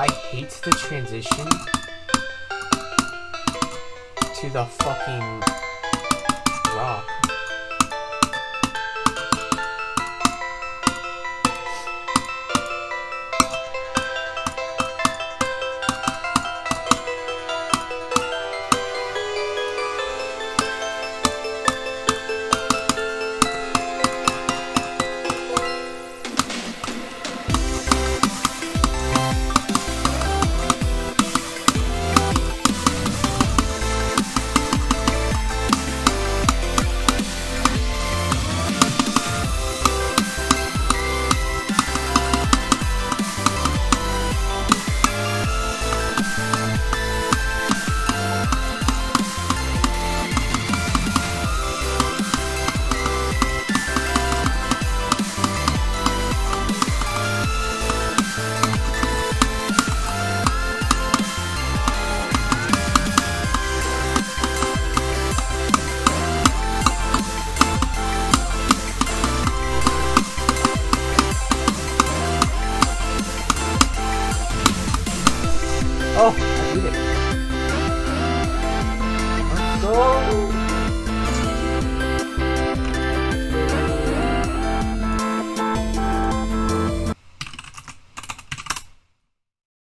I hate the transition to the fucking rock. Oh, I did it. Let's go.